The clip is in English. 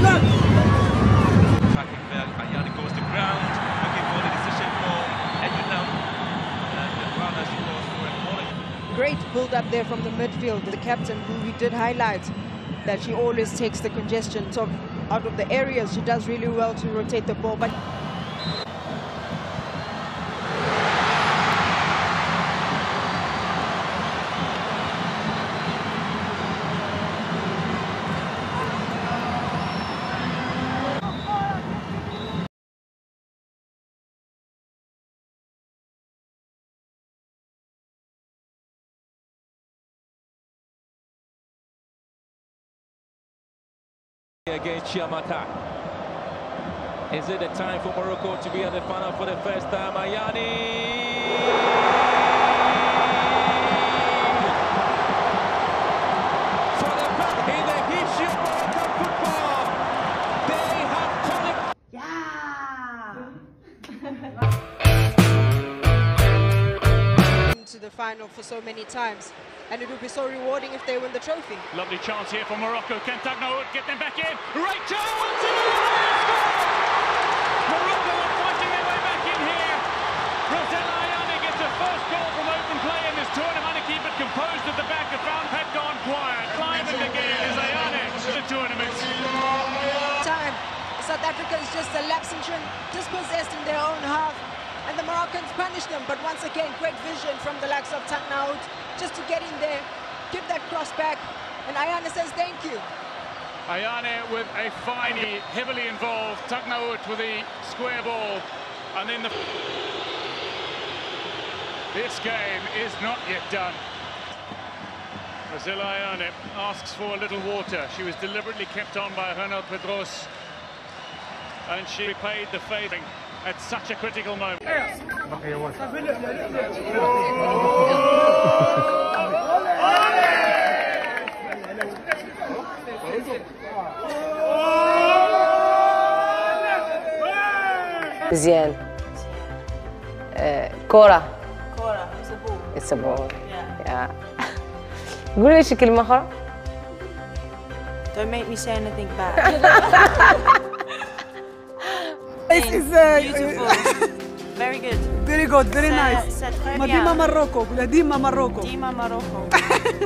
Tracking there, Ayane goes to ground, looking for uh, the decision for Edwin And the goes for a corner. Great build up there from the midfield. The captain, who we did highlight, that she always takes the congestion. So out of the areas, she does really well to rotate the ball. But against Chiamata. Is it a time for Morocco to be at the final for the first time? Ayane! The final for so many times. And it would be so rewarding if they win the trophy. Lovely chance here for Morocco. Can Tagnaout get them back in? Right chance! Morocco are fighting their way back in here. Rosella Ayane gets her first goal from open play in this tournament to keep it composed at the back. The found had gone quiet. Climbing again is Ayane. The tournament. Time. South Africans just a lapsing dispossessed in their own half. And the Moroccans punish them. But once again, great vision from the likes of Tagnaout just to get in there, give that cross back. And Ayane says thank you. Ayane with a fine, heavily involved. Tagnaout with the square ball. And then the... This game is not yet done. Rosella Ayane asks for a little water. She was deliberately kept on by Reynald Pedros. And she repaid the favor at such a critical moment. زين آه، كورة Cora, it's a ball. It's a ball. Yeah. Yeah. قولي ليش كلمة أخرى Don't make me say anything bad. This is uh, Beautiful. Very good. very good, very nice. Madima bien. Morocco, Madima Morocco. Dima Morocco.